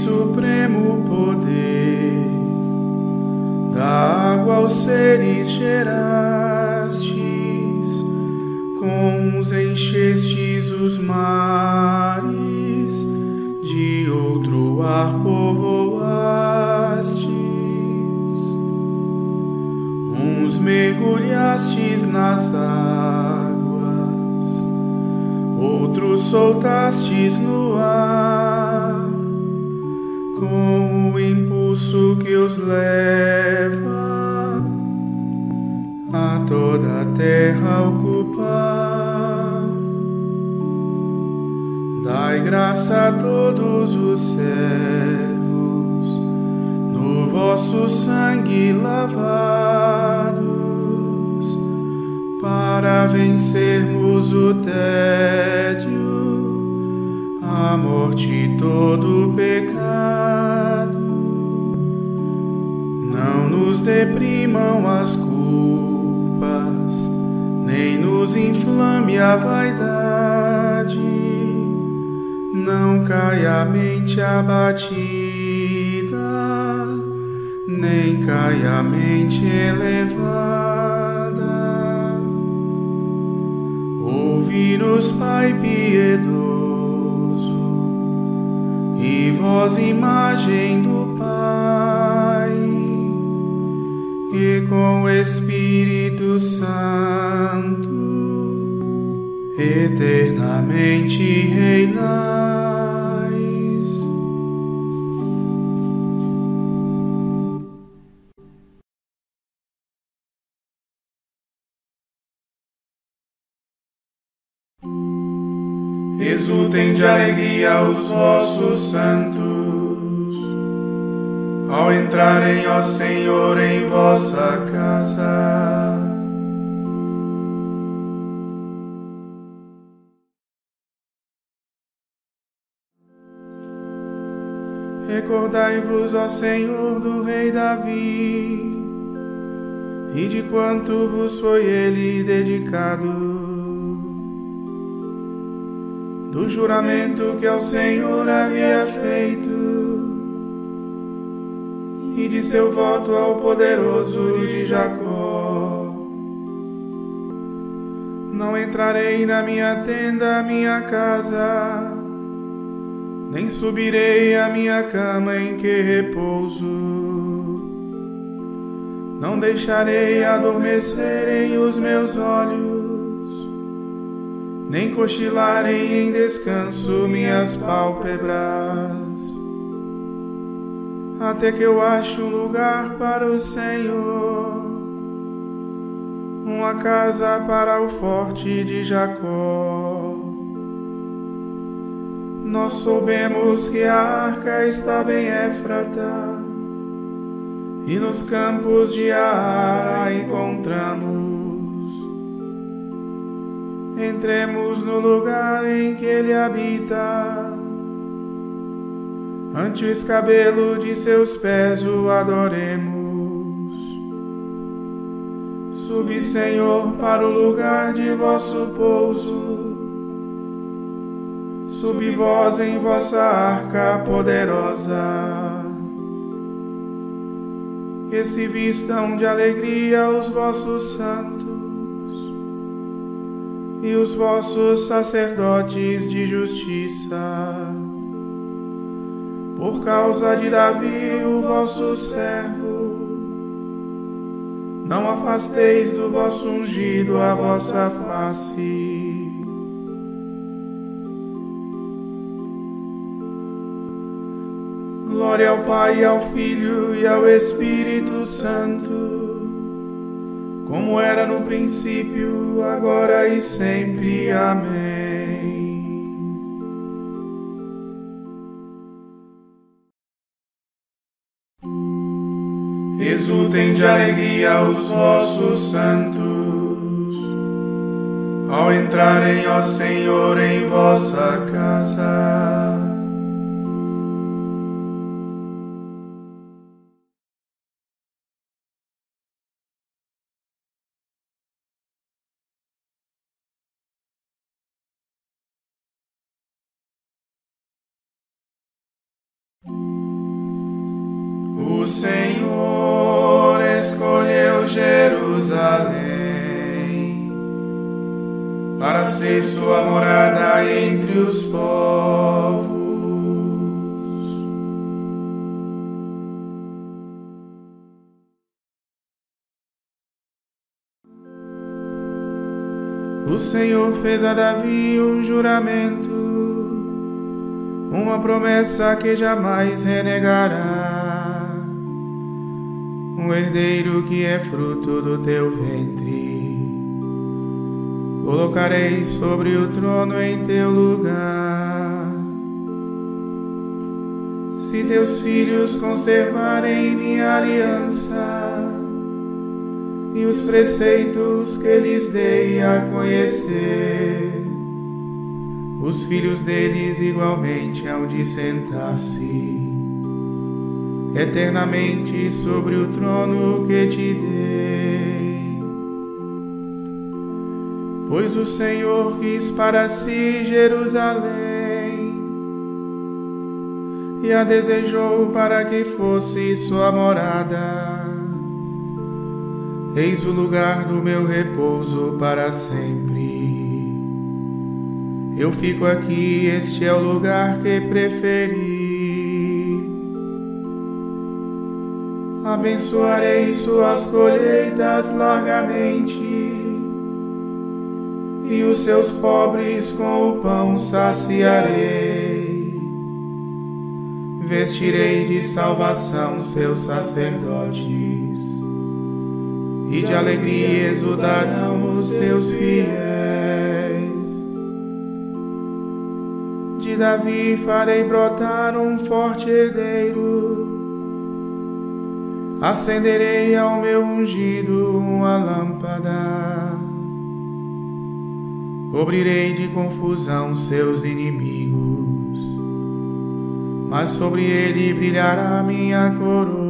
Supremo poder, da água aos seres gerastes, com os enchestes os mares, de outro ar povoastes, uns mergulhastes nas águas, outros soltastes no ar com o impulso que os leva a toda a terra ocupar. Dai graça a todos os servos, no vosso sangue lavados, para vencermos o tédio a morte todo o pecado. Nos deprimam as culpas, nem nos inflame a vaidade. Não caia a mente abatida, nem caia a mente elevada. Ouvi-nos, Pai piedoso e vós, imagem do e com o Espírito Santo, eternamente reinais. Exultem de alegria os vossos santos, ao entrarem, ó Senhor, em vossa casa. Recordai-vos, ó Senhor, do Rei Davi, e de quanto vos foi ele dedicado do juramento que ao Senhor havia feito e de seu voto ao poderoso de Jacó. Não entrarei na minha tenda, minha casa, nem subirei à minha cama em que repouso. Não deixarei adormecerem os meus olhos nem cochilarem em descanso minhas pálpebras, até que eu ache um lugar para o Senhor, uma casa para o forte de Jacó. Nós soubemos que a arca estava em Éfrata, e nos campos de Ar a encontramos entremos no lugar em que Ele habita. Ante o escabelo de seus pés o adoremos. Subi, Senhor, para o lugar de vosso pouso. Subi vós em vossa arca poderosa. Que se vistam de alegria os vossos santos e os vossos sacerdotes de justiça. Por causa de Davi, o vosso servo, não afasteis do vosso ungido a vossa face. Glória ao Pai, ao Filho e ao Espírito Santo, como era no princípio, agora e sempre. Amém. Exultem de alegria os vossos santos, ao entrarem, ó Senhor, em vossa casa. O Senhor fez a Davi um juramento, uma promessa que jamais renegará um herdeiro que é fruto do teu ventre. Colocarei sobre o trono em teu lugar. Se teus filhos conservarem minha aliança e os preceitos que lhes dei a conhecer, os filhos deles igualmente hão de sentar-se eternamente sobre o trono que te dei. Pois o Senhor quis para si Jerusalém e a desejou para que fosse sua morada. Eis o lugar do meu repouso para sempre. Eu fico aqui, este é o lugar que preferi. abençoarei suas colheitas largamente, e os seus pobres com o pão saciarei. Vestirei de salvação seus sacerdotes, e de alegria exultarão os seus fiéis. De Davi farei brotar um forte herdeiro acenderei ao meu ungido uma lâmpada, cobrirei de confusão seus inimigos, mas sobre ele brilhará minha coroa.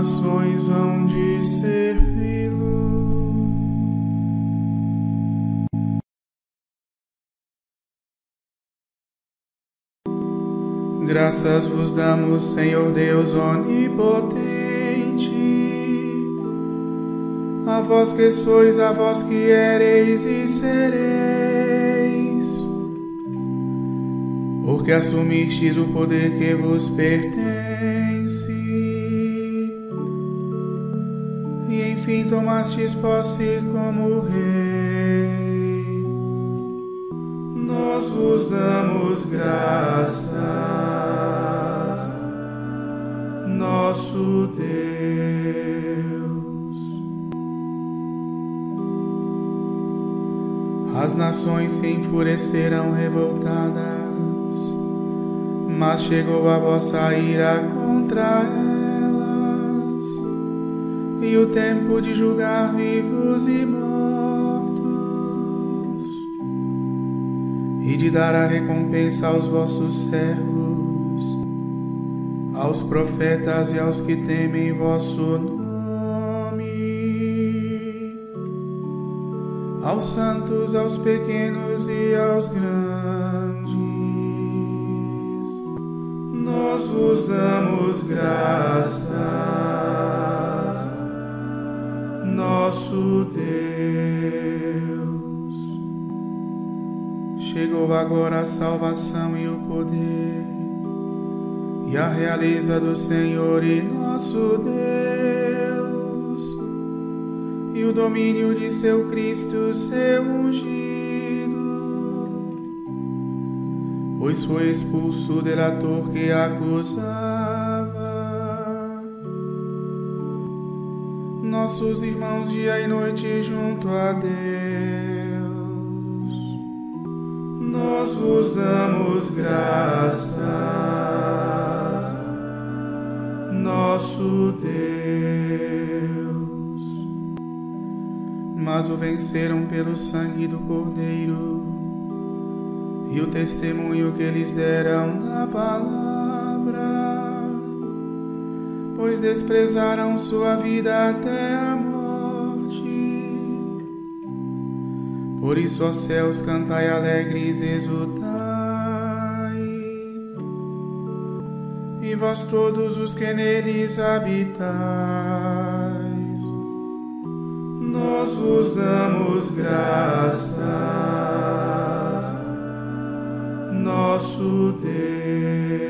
Nações hão de servi-lo. Graças vos damos, Senhor Deus onipotente, a vós que sois, a vós que ereis e sereis, porque assumistes o poder que vos pertence, enfim tomastes posse como Rei. Nós vos damos graças, nosso Deus. As nações se enfurecerão revoltadas, mas chegou a vossa ira contra eles e o tempo de julgar vivos e mortos, e de dar a recompensa aos vossos servos, aos profetas e aos que temem vosso nome, aos santos, aos pequenos e aos grandes. Nós vos damos graças nosso Deus. Chegou agora a salvação e o poder, e a realiza do Senhor e nosso Deus, e o domínio de seu Cristo, seu ungido, pois foi expulso o delator que acusava nossos irmãos dia e noite junto a Deus. Nós vos damos graças, nosso Deus. Mas o venceram pelo sangue do Cordeiro e o testemunho que eles deram na palavra pois desprezaram sua vida até a morte. Por isso, ó céus, cantai alegres, exultai, e vós todos os que neles habitais, nós vos damos graças, nosso Deus.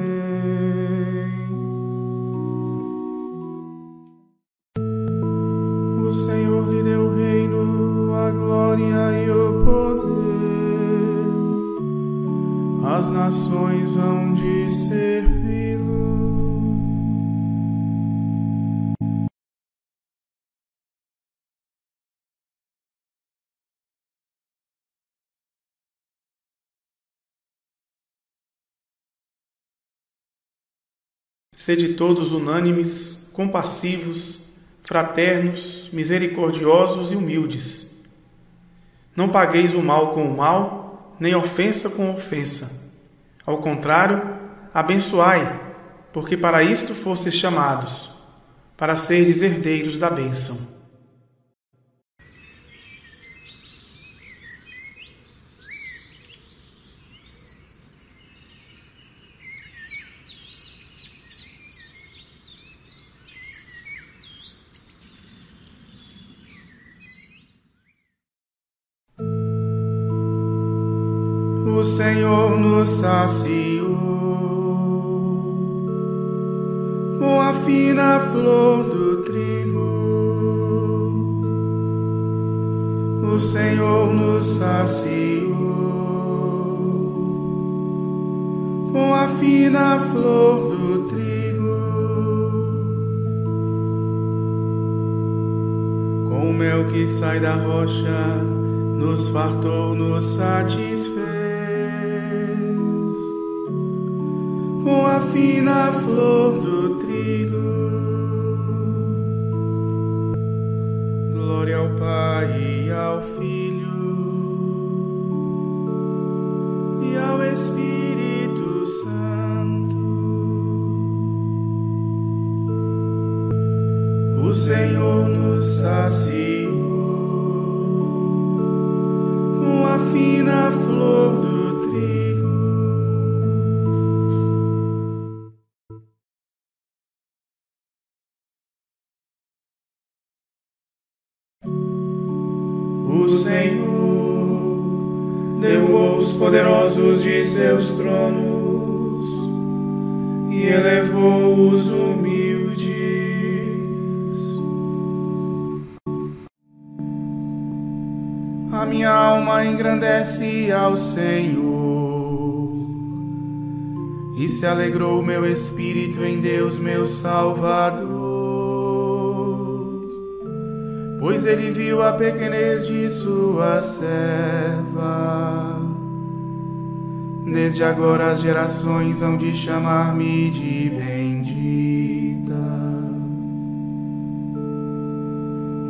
sede todos unânimes, compassivos, fraternos, misericordiosos e humildes. Não pagueis o mal com o mal, nem ofensa com ofensa. Ao contrário, abençoai, porque para isto fostes chamados, para seres herdeiros da bênção. Senhor nos saciou com a fina flor do trigo. O Senhor nos saciou com a fina flor do trigo. Com o mel que sai da rocha, nos fartou, nos satisfez fina flor do trigo. Senhor e se alegrou meu espírito em Deus, meu Salvador pois ele viu a pequenez de sua serva. Desde agora as gerações hão de chamar-me de bendita.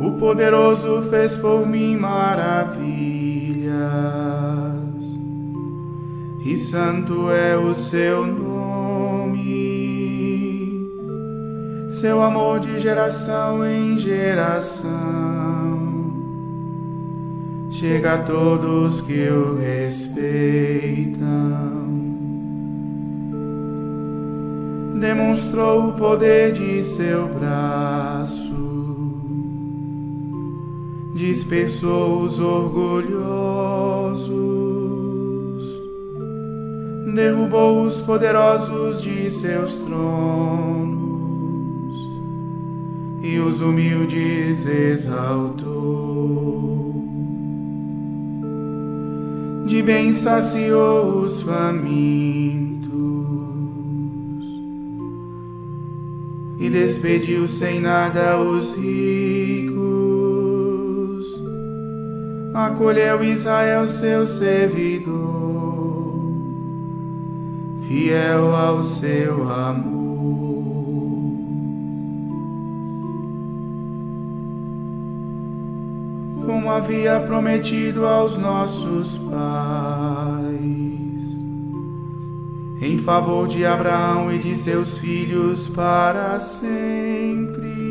O poderoso fez por mim maravilhas, e santo é o seu nome seu amor de geração em geração. Chega a todos que o respeitam. Demonstrou o poder de seu braço, dispersou os orgulhosos, derrubou os poderosos de seus tronos e os humildes exaltou. De bem saciou os famintos e despediu sem nada os ricos. Acolheu Israel, seu servidor, fiel ao seu amor. como havia prometido aos nossos pais, em favor de Abraão e de seus filhos para sempre.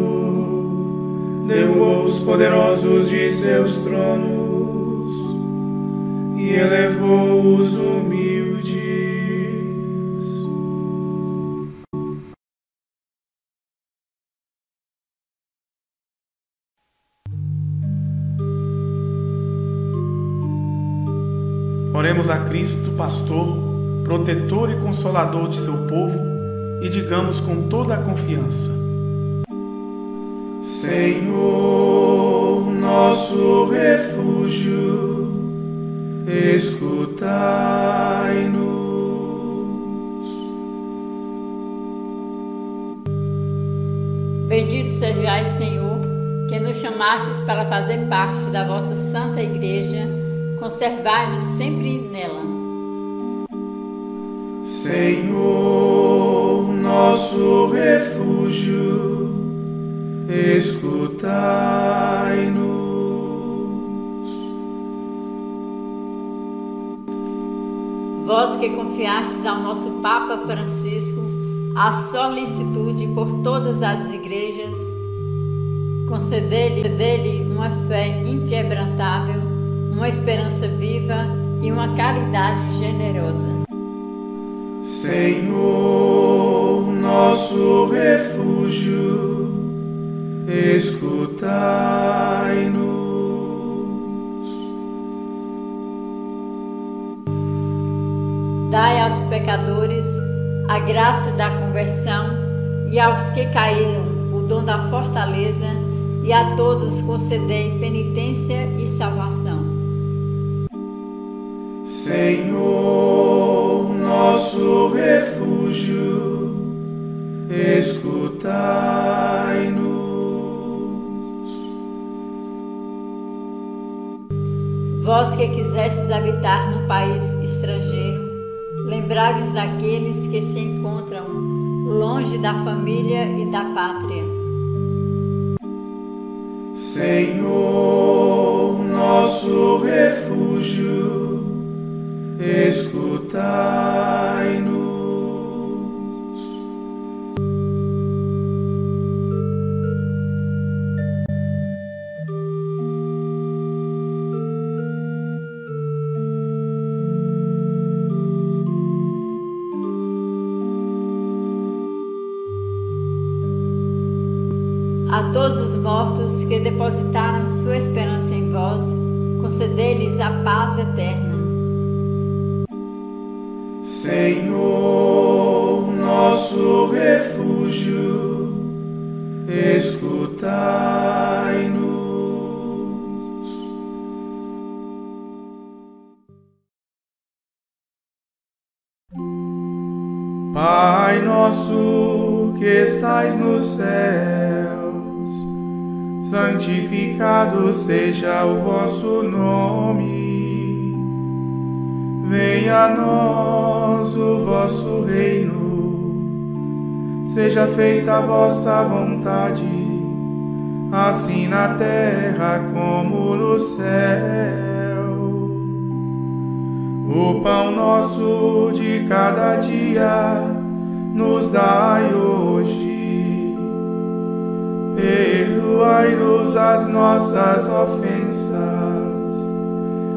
derrubou os poderosos de seus tronos e elevou os humildes. Oremos a Cristo, pastor, protetor e consolador de seu povo, e digamos com toda a confiança: Senhor, nosso refúgio, escutai-nos. Bendito sejais, Senhor, que nos chamastes para fazer parte da vossa santa igreja conservai-nos sempre nela. Senhor, nosso refúgio, escutai-nos. Vós que confiastes ao nosso Papa Francisco a solicitude por todas as igrejas, concedei-lhe uma fé inquebrantável uma esperança viva e uma caridade generosa. Senhor, nosso refúgio, escutai-nos. Dai aos pecadores a graça da conversão e aos que caíram o dom da fortaleza e a todos concedei penitência e salvação. Senhor, nosso refúgio, escutai-nos. Vós que quisestes habitar no país estrangeiro, lembrai-vos daqueles que se encontram longe da família e da pátria. Senhor, nosso refúgio, escutai-nos. A todos os mortos que depositaram sua esperança em vós, concedei-lhes a paz eterna. Senhor, nosso refúgio, escutai-nos. Pai nosso que estais no céu, santificado seja o vosso nome. Venha a nós o vosso reino, seja feita a vossa vontade, assim na terra como no céu. O pão nosso de cada dia nos dai hoje Perdoai-nos as nossas ofensas,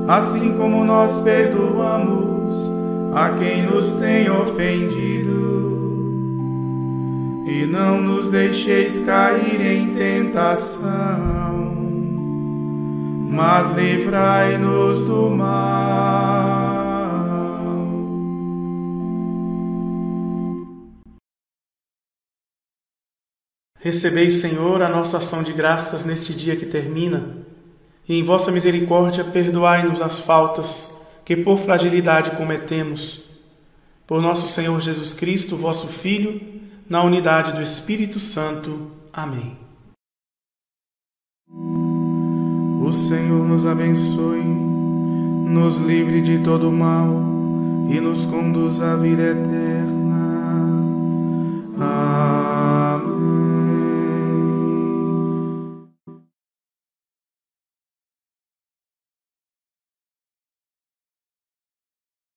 assim como nós perdoamos a quem nos tem ofendido. E não nos deixeis cair em tentação, mas livrai-nos do mal. Recebeis, Senhor, a nossa ação de graças neste dia que termina, e em vossa misericórdia perdoai-nos as faltas que por fragilidade cometemos. Por nosso Senhor Jesus Cristo, vosso Filho, na unidade do Espírito Santo. Amém. O Senhor nos abençoe, nos livre de todo mal e nos conduz à vida eterna. Amém.